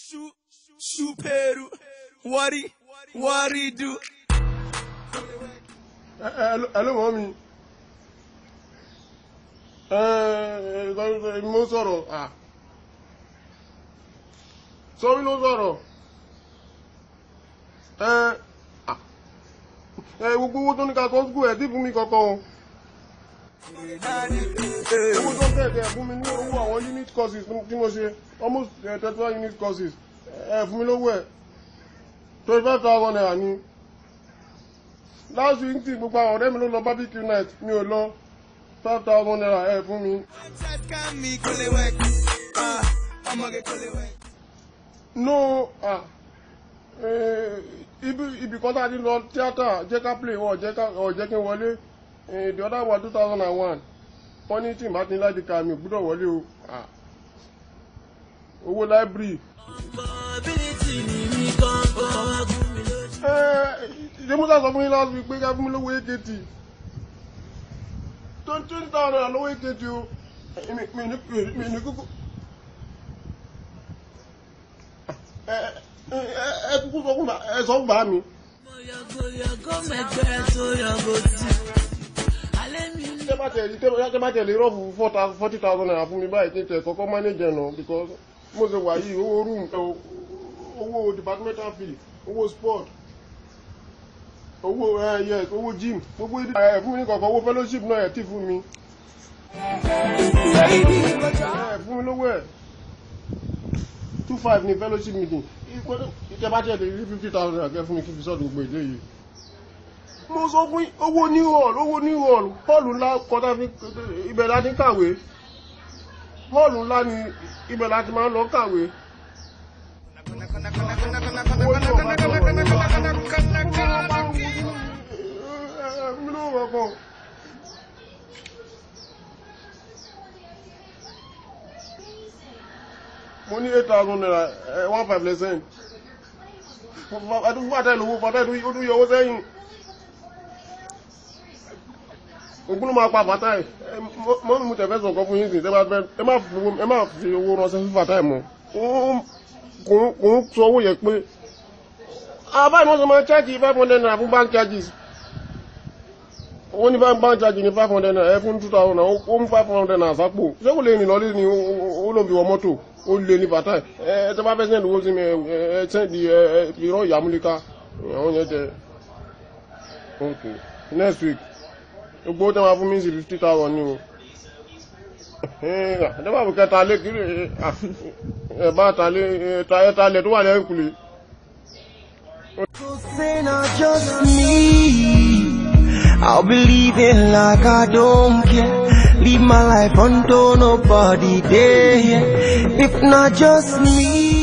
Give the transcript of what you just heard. Shu, Shuperu, Wari, Waridu. Hello, mommy. Ẹ̀ẹ́dọ́gbọ̀n eh, mo sọ̀rọ̀ à. Sọ́rí ló sọ̀rọ̀. Ẹ̀ẹ́ eh, ah. eh, gbogbo owó tó ní ká sọ́ọ́sùkú ẹ̀ tí fún mi kankan o owó tó ń tẹ̀tẹ̀ fún mi ní owó àwọn unit courses tí mo ṣe almost eh, thirty one unit courses eh, ẹ fún mi lówó ẹ̀ twenty five thousand naira ni last week tí gbogbo àwọn ọ̀rẹ́ mi ló lọ barbecue night mi ò lọ five thousand naira ẹ fún mi. no ah ibi kan tá a ti lọ tíátà jẹ́ ká play ọ̀ jẹ́ kí n wọlé. Eh, the other one two thousand and one wọ́n ní tí n bá ti ní láti ka mi gbúdọ̀ wọlé o owó library. ṣé eh, musa sọ fún yín last week pé ká fún mi lówó akt twenty thousand naira lówó akt o mi ní kúkú. Eh, ẹ kúkú sọ fún bàá mi. mo yàgò yàgò mẹgbẹ tó yàgò tì bá tẹ̀lé rọ́ọ̀fù forty thousand naira fún mi báyìí tẹ̀ kọ́kọ́ manage ẹ̀ náà mo ṣe wà yìí owó room owó departmental fee owó sport owó yes owó gym gbogbo ìdí fún mi kọ̀ọ̀kan owó fellowship náà ẹ̀ tí fún mi. ẹ̀ fún mi lówó ẹ̀ two five ni fellowship meeting ìtẹ̀ bá tẹ̀lé fifty thousand naira fún mi kí fi sọ́ọ̀dù gbogbo ìdí yìí mo sọ fún owó new hall owó new hall họ́ọ̀lù ńlá kọ́tà fi ibẹ̀ la ti kàwé họ́ọ̀lù ńlá ni ibẹ̀ la ti máa ń lọ kàwé. mo ní eight thousand naira one five percent àdúgbò àtẹ̀lówó fàtẹ́lú ó tún yọ owó sẹ́yìn ogun ló máa pa fatai mọ́mí mo tẹ̀fẹ́ sọ̀kọ́ fún yín sí ẹ má fi owó ránṣẹ́ fún o, mọ́ kò ń sọ owó yẹ pé àbá ah, ìmọ̀sọ̀ máa chájì five hundred naira fún bank charges wọ́n ní bank charge ní five hundred naira ẹ fún two thousand o, ó mú five hundred naira sápò ṣé kò lè rìn lọ́lé ni o, lòun fi wọ mọ́tò o, lè ní fatai ẹ ẹ tẹ́ bá fẹ́ sẹ́ndì owó sí mi ẹ sẹ́ndì ẹ ìrọ̀ ìyàmúlíkà o, yẹn jẹ okay next week gbogbo tó máa fún mísì 50,000 ní o eh, ẹ̀dẹ́bà bùkẹ́ ta lé kiri ẹ̀bá ta lé tó wà lẹ́yìn kùlé. I'll be living like I don't care Leave my life until nobody there If not just me